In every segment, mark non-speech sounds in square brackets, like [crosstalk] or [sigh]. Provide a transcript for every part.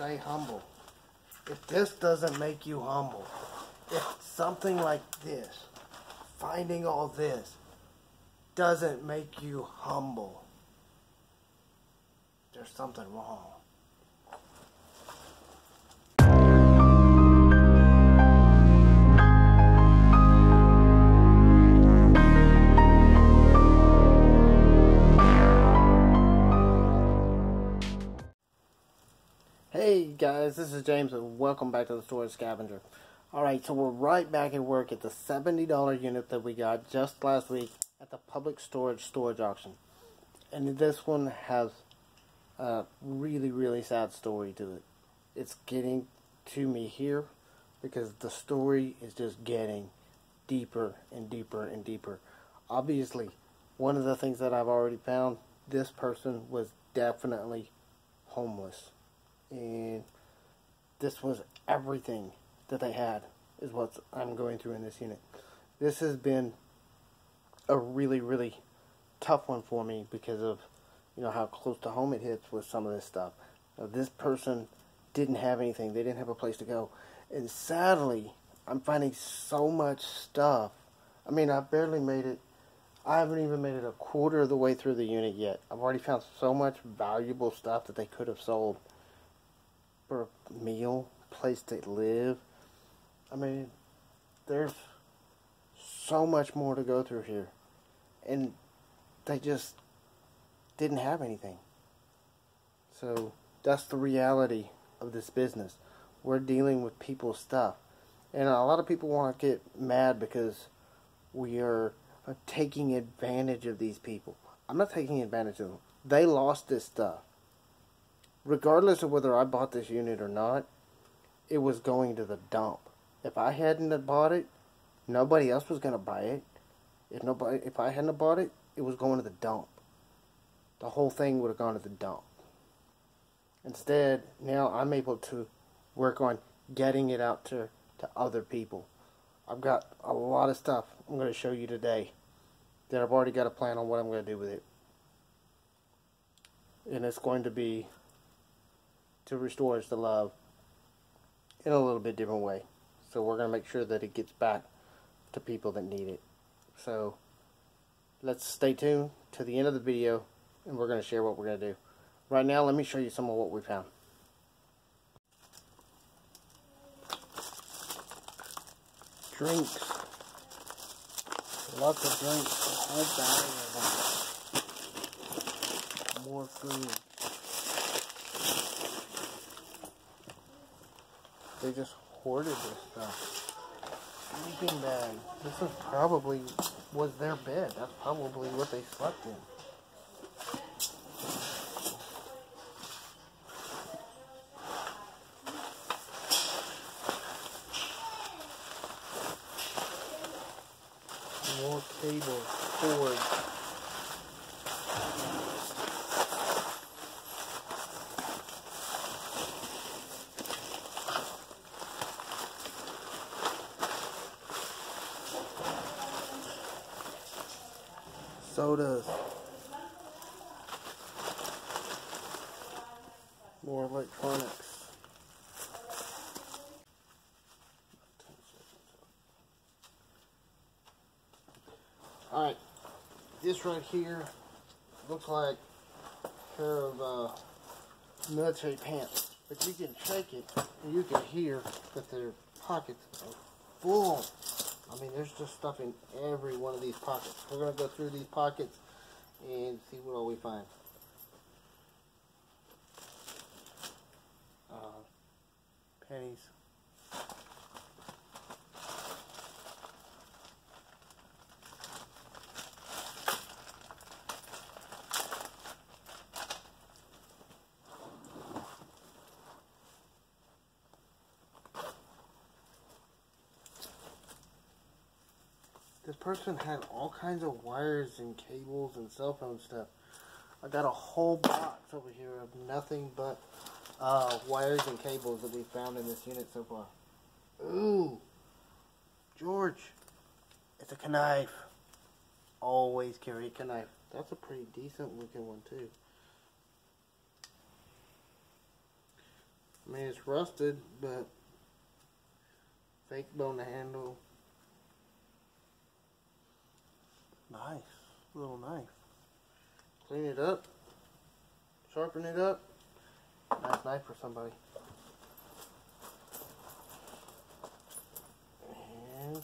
stay humble. If this doesn't make you humble, if something like this, finding all this, doesn't make you humble, there's something wrong. Hey guys, this is James and welcome back to the Storage Scavenger. Alright, so we're right back at work at the $70 unit that we got just last week at the Public Storage Storage Auction. And this one has a really, really sad story to it. It's getting to me here because the story is just getting deeper and deeper and deeper. Obviously, one of the things that I've already found, this person was definitely homeless and this was everything that they had is what I'm going through in this unit. This has been a really really tough one for me because of you know how close to home it hits with some of this stuff. Now, this person didn't have anything; they didn't have a place to go, and sadly, I'm finding so much stuff. I mean, I barely made it. I haven't even made it a quarter of the way through the unit yet. I've already found so much valuable stuff that they could have sold a meal, place to live. I mean, there's so much more to go through here. And they just didn't have anything. So that's the reality of this business. We're dealing with people's stuff. And a lot of people want to get mad because we are uh, taking advantage of these people. I'm not taking advantage of them. They lost this stuff regardless of whether I bought this unit or not, it was going to the dump. If I hadn't bought it, nobody else was going to buy it. If nobody, if I hadn't bought it, it was going to the dump. The whole thing would have gone to the dump. Instead, now I'm able to work on getting it out to, to other people. I've got a lot of stuff I'm going to show you today that I've already got a plan on what I'm going to do with it. And it's going to be to restore us to love in a little bit different way. So we're going to make sure that it gets back to people that need it. So let's stay tuned to the end of the video and we're going to share what we're going to do. Right now, let me show you some of what we found. Drinks. Lots of drinks. More food. They just hoarded this stuff. Sleeping bag. This is probably was their bed. That's probably what they slept in. More cables, cords. sodas. More electronics. Alright, this right here looks like a pair of uh, military pants. But you can shake it and you can hear that their pockets are full. I mean, there's just stuff in every one of these pockets. We're going to go through these pockets and see what all we find. Uh, pennies. This person had all kinds of wires and cables and cell phone stuff. I got a whole box over here of nothing but uh, wires and cables that we found in this unit so far. Ooh, George, it's a knife. Always carry a knife. That's a pretty decent looking one too. I mean, it's rusted, but fake bone handle. Nice. Little knife. Clean it up. Sharpen it up. Nice knife for somebody. And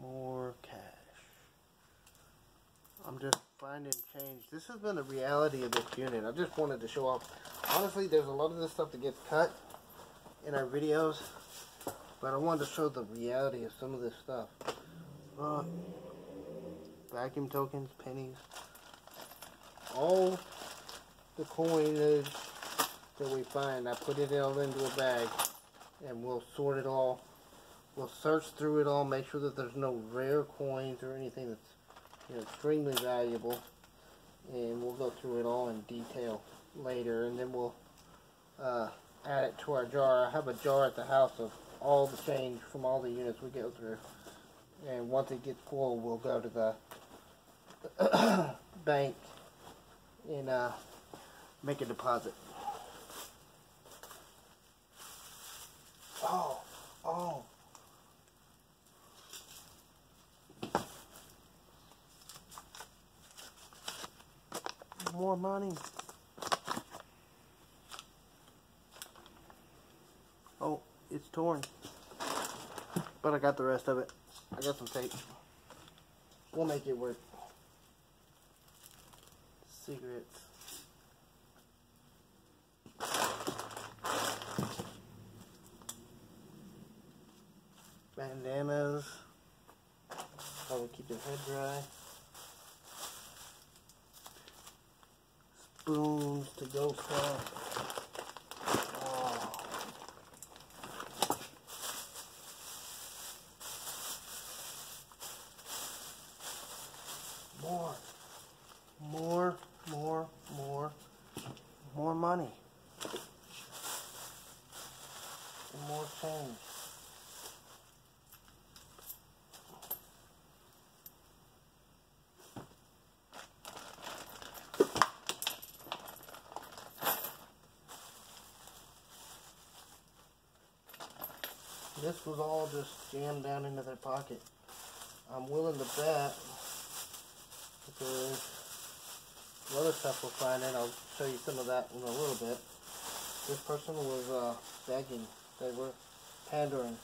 more cash. I'm just finding change. This has been the reality of this unit. I just wanted to show off. Honestly, there's a lot of this stuff that gets cut in our videos, but I wanted to show the reality of some of this stuff. Uh, vacuum tokens, pennies, all the coinage that we find, I put it all into a bag, and we'll sort it all. We'll search through it all, make sure that there's no rare coins or anything that's you know, extremely valuable, and we'll go through it all in detail later, and then we'll uh, add it to our jar. I have a jar at the house of all the change from all the units we go through. And once it gets full, we'll go to the [coughs] bank and uh, make a deposit. Oh, oh. More money. Oh, it's torn. But I got the rest of it. I got some tape. We'll make it work. Cigarettes. Bandanas. Probably keep your head dry. Spoons to go stuff. Oh. More, more, more, more, more money. And more change. This was all just jammed down into their pocket. I'm willing to bet because the other stuff we're finding, I'll show you some of that in a little bit. This person was uh, begging. They were pandering.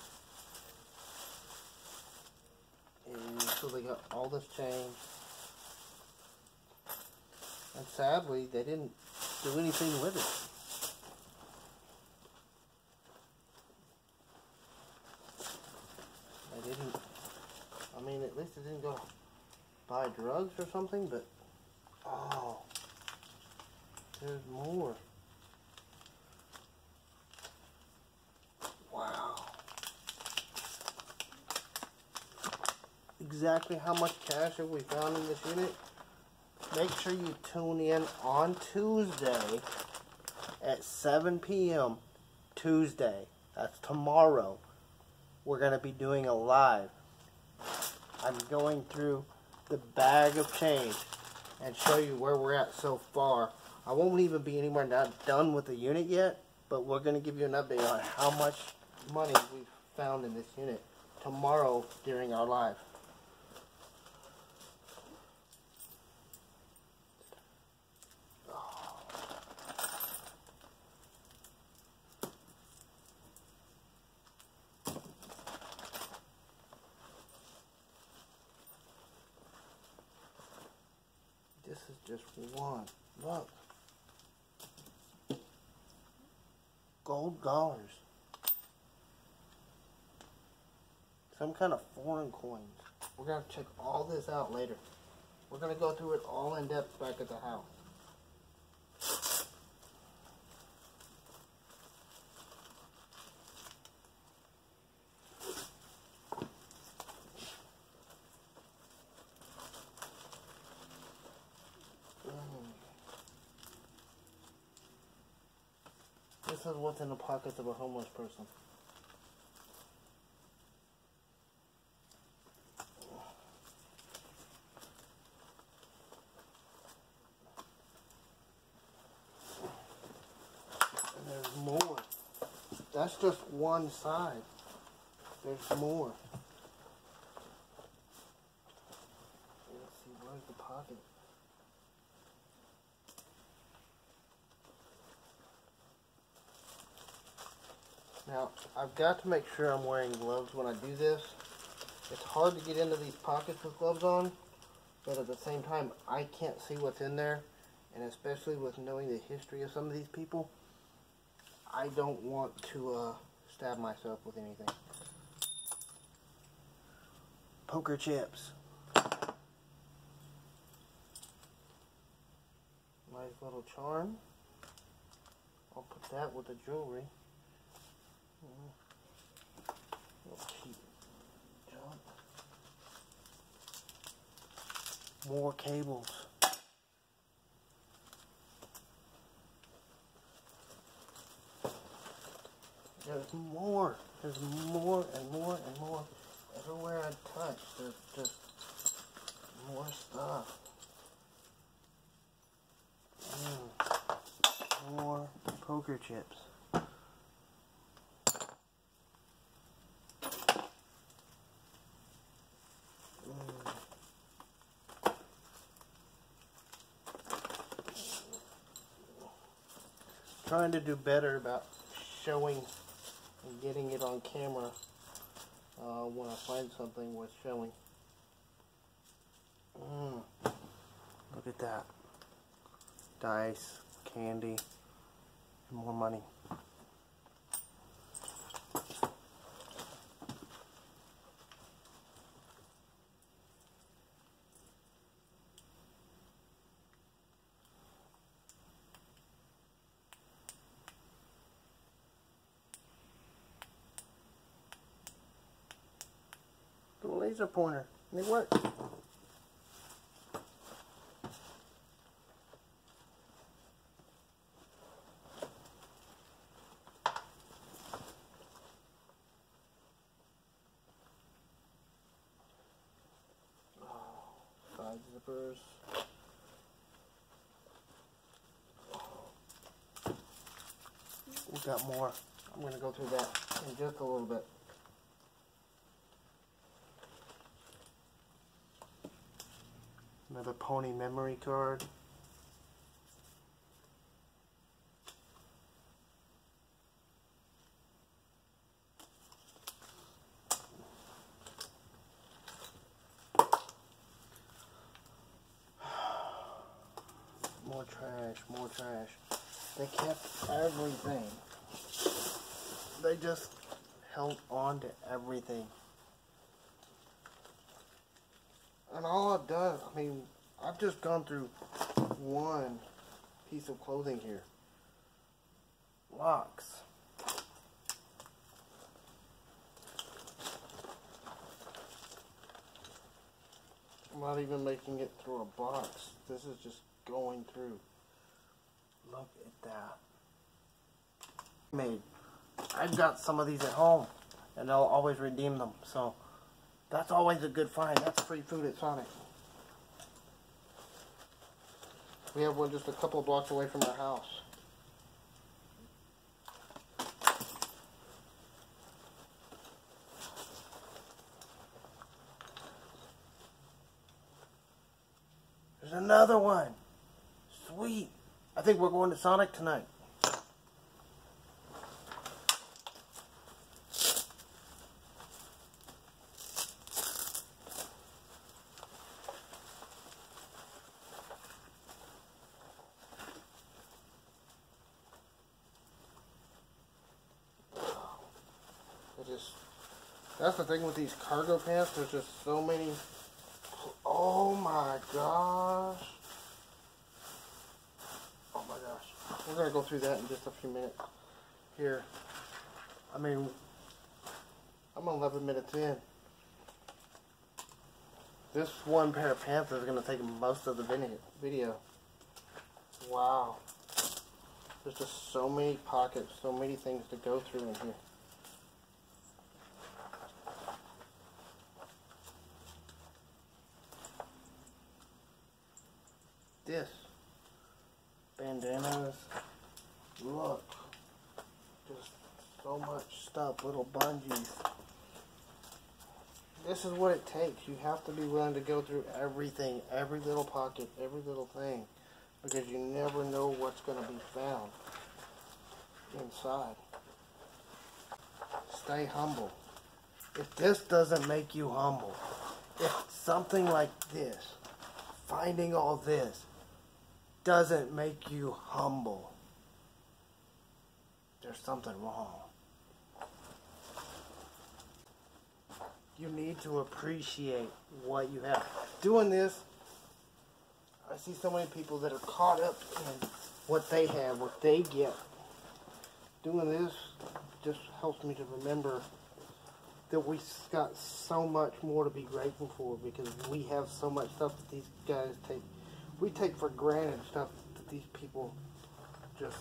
And so they got all this change. And sadly, they didn't do anything with it. They didn't, I mean, at least it didn't go buy drugs or something, but oh, there's more. Wow. Exactly how much cash have we found in this unit? Make sure you tune in on Tuesday at 7 p.m. Tuesday. That's tomorrow. We're going to be doing a live. I'm going through the bag of change and show you where we're at so far. I won't even be anywhere not done with the unit yet, but we're going to give you an update on how much money we've found in this unit tomorrow during our live. This is just one. Look. Gold dollars. Some kind of foreign coins. We're going to check all this out later. We're going to go through it all in depth back at the house. in the pockets of a homeless person. And there's more. That's just one side. There's more. I've got to make sure I'm wearing gloves when I do this. It's hard to get into these pockets with gloves on, but at the same time, I can't see what's in there, and especially with knowing the history of some of these people, I don't want to uh, stab myself with anything. Poker chips. Nice little charm. I'll put that with the jewelry. More cables. There's more. There's more and more and more. Everywhere I touch, there's just more stuff. Mm. More poker chips. Trying to do better about showing and getting it on camera uh, when I find something worth showing. Mm. Look at that. Dice, candy, and more money. The laser pointer. And it works. Oh, Side zippers. We got more. I'm going to go through that in just a little bit. Another pony memory card. More trash, more trash. They kept everything. They just held on to everything. And all I've done, I mean, I've just gone through one piece of clothing here. Locks. I'm not even making it through a box. This is just going through. Look at that. Made. I've got some of these at home, and I'll always redeem them. So. That's always a good find. That's free food at Sonic. We have one just a couple of blocks away from our house. There's another one. Sweet. I think we're going to Sonic tonight. just that's the thing with these cargo pants. There's just so many. Oh my gosh! Oh my gosh! We're gonna go through that in just a few minutes. Here, I mean, I'm 11 minutes in. This one pair of pants is gonna take most of the video. Wow. There's just so many pockets, so many things to go through in here. this. Look. Just so much stuff, little bungees. This is what it takes. You have to be willing to go through everything, every little pocket, every little thing. Because you never know what's going to be found inside. Stay humble. If this doesn't make you humble, if something like this, finding all this, doesn't make you humble, there's something wrong. You need to appreciate what you have. Doing this, I see so many people that are caught up in what they have, what they get. Doing this just helps me to remember that we got so much more to be grateful for because we have so much stuff that these guys take. We take for granted stuff that these people just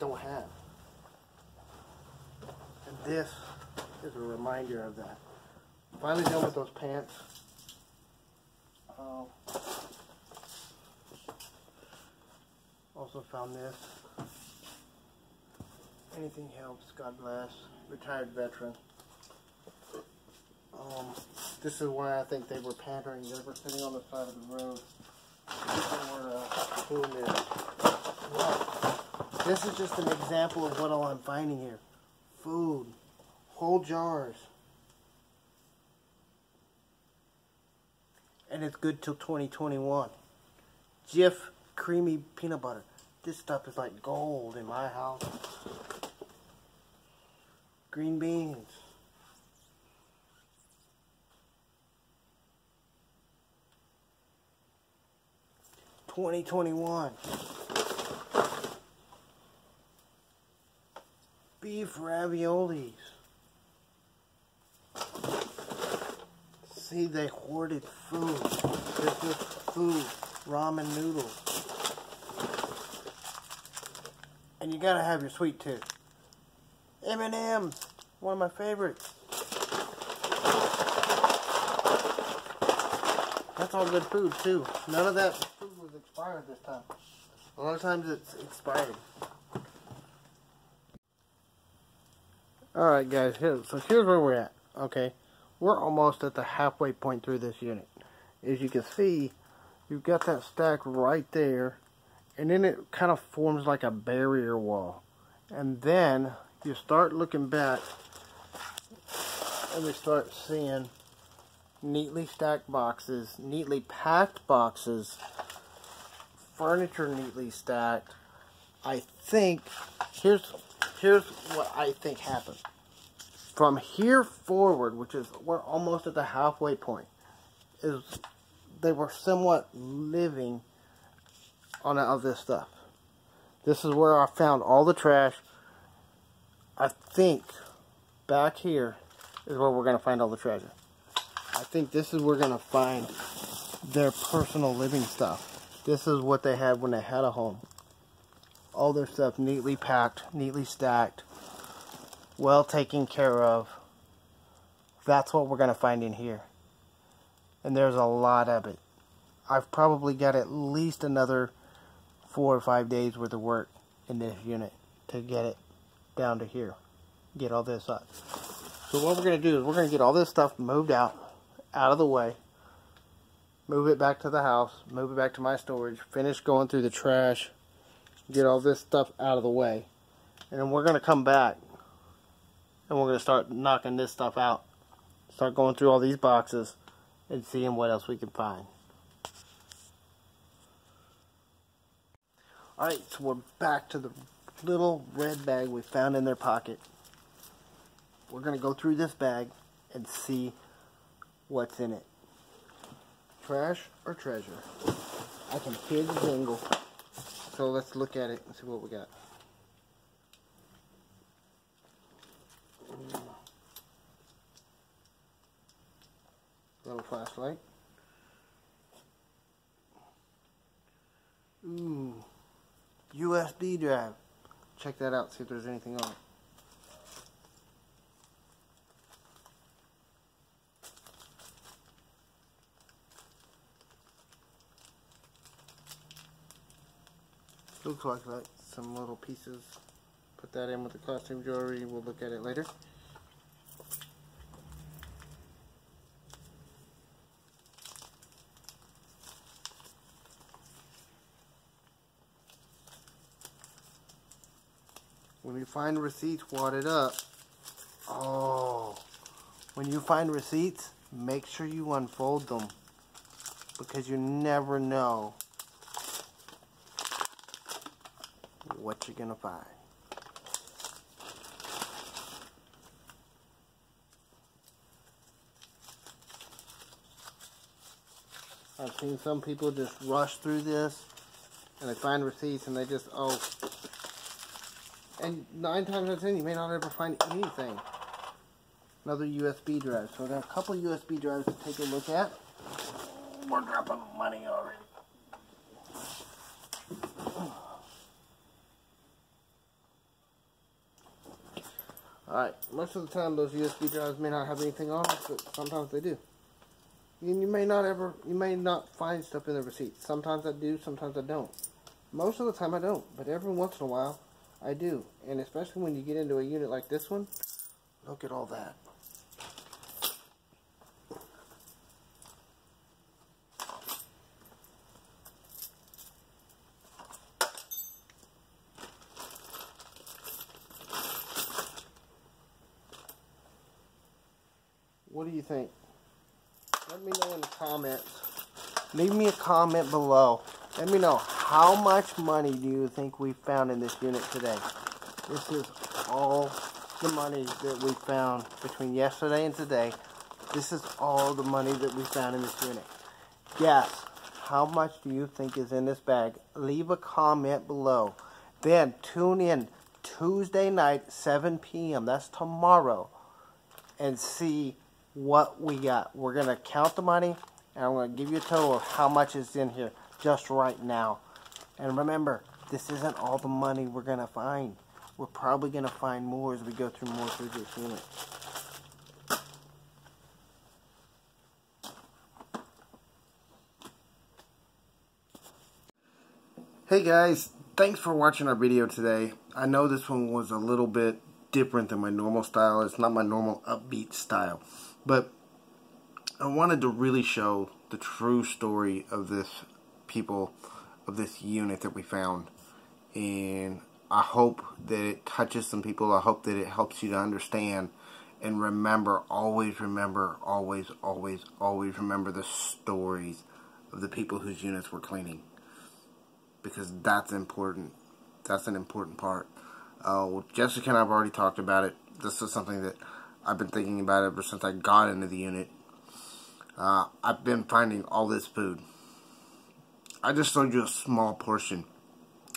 don't have. And this is a reminder of that. Finally done with those pants. Um, also found this. Anything helps, God bless. Retired veteran. Um, this is why I think they were pandering. They were sitting on the side of the road. This is just an example of what all I'm finding here. Food. Whole jars. and it's good till 2021. Jif creamy peanut butter. This stuff is like gold in my house. Green beans. Twenty twenty one. Beef raviolis. see they hoarded food. This is food, ramen noodles. And you gotta have your sweet tooth. M&M's, one of my favorites. That's all good food too. None of that expired this time. A lot of times it's expired. Alright guys, here, so here's where we're at, okay? we're almost at the halfway point through this unit. As you can see, you've got that stack right there, and then it kind of forms like a barrier wall. And then you start looking back, and we start seeing neatly stacked boxes, neatly packed boxes, furniture neatly stacked. I think, here's, here's what I think happened from here forward, which is we're almost at the halfway point, is they were somewhat living on all this stuff. This is where I found all the trash. I think back here is where we're going to find all the treasure. I think this is where we're going to find their personal living stuff. This is what they had when they had a home. All their stuff neatly packed, neatly stacked well taken care of. That's what we're going to find in here. And there's a lot of it. I've probably got at least another four or five days worth of work in this unit to get it down to here. Get all this up. So what we're going to do is we're going to get all this stuff moved out, out of the way. Move it back to the house. Move it back to my storage. Finish going through the trash. Get all this stuff out of the way. And then we're going to come back and we're going to start knocking this stuff out. Start going through all these boxes and seeing what else we can find. Alright, so we're back to the little red bag we found in their pocket. We're going to go through this bag and see what's in it. Trash or treasure? I can hear the jingle. So let's look at it and see what we got. Little flashlight. Ooh. USB drive. Check that out, see if there's anything on it. Looks like, like some little pieces Put that in with the costume jewelry. We'll look at it later. When you find receipts wadded up, oh, when you find receipts, make sure you unfold them because you never know what you're going to find. I've seen some people just rush through this and they find receipts and they just, oh, and nine times out of ten you may not ever find anything. Another USB drive. So I got a couple USB drives to take a look at. We're dropping money already. Alright, most of the time those USB drives may not have anything on it, but sometimes they do. And you may not ever, you may not find stuff in the receipt. Sometimes I do, sometimes I don't. Most of the time I don't, but every once in a while I do. And especially when you get into a unit like this one, look at all that. Think? Let me know in the comments. Leave me a comment below. Let me know how much money do you think we found in this unit today. This is all the money that we found between yesterday and today. This is all the money that we found in this unit. Guess, how much do you think is in this bag? Leave a comment below. Then tune in Tuesday night, 7 p.m. That's tomorrow. And see what we got. We're going to count the money and I'm going to give you a total of how much is in here just right now. And remember, this isn't all the money we're going to find. We're probably going to find more as we go through more through this unit. Hey guys, thanks for watching our video today. I know this one was a little bit different than my normal style. It's not my normal upbeat style. But I wanted to really show the true story of this people, of this unit that we found. And I hope that it touches some people. I hope that it helps you to understand and remember, always remember, always, always, always remember the stories of the people whose units were cleaning. Because that's important. That's an important part. Uh, well, Jessica and I have already talked about it. This is something that I've been thinking about ever since I got into the unit. Uh, I've been finding all this food. I just showed you a small portion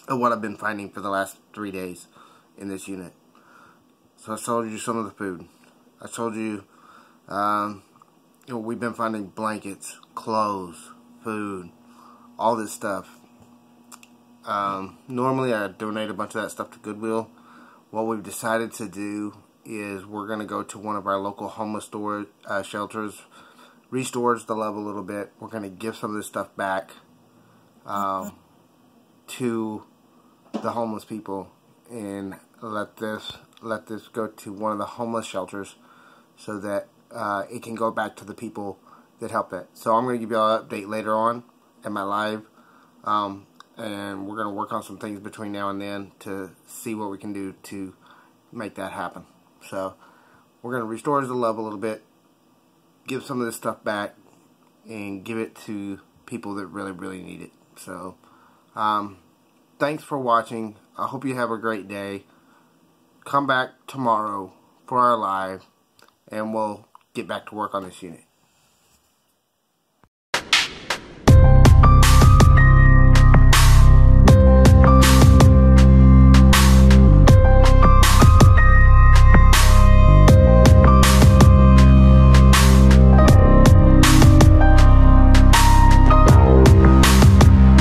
of what I've been finding for the last three days in this unit. So I showed you some of the food. I told you, um, you know, we've been finding blankets, clothes, food, all this stuff. Um, normally I donate a bunch of that stuff to Goodwill. What we've decided to do is we're going to go to one of our local homeless store uh, shelters, restores the love a little bit. We're going to give some of this stuff back um, to the homeless people and let this let this go to one of the homeless shelters so that uh, it can go back to the people that help it. So I'm going to give you an update later on in my live. Um, and we're going to work on some things between now and then to see what we can do to make that happen. So we're going to restore the love a little bit, give some of this stuff back, and give it to people that really, really need it. So um, thanks for watching. I hope you have a great day. Come back tomorrow for our live, and we'll get back to work on this unit.